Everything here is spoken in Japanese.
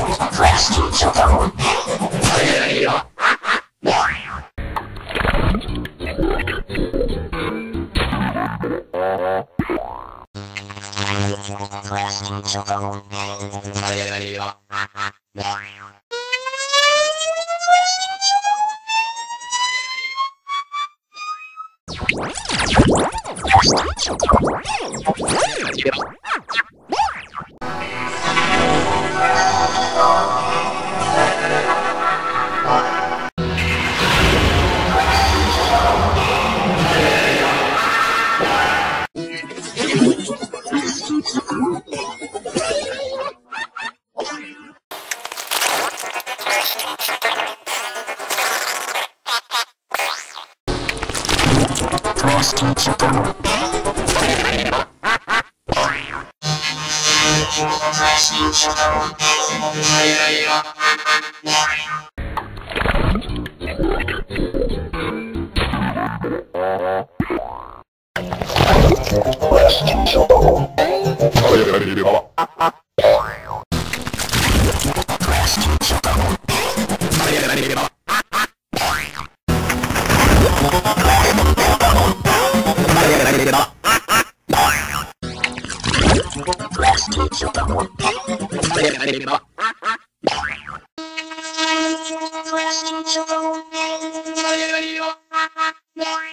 should rest each other. Thank you. Oh, けど。Yeah.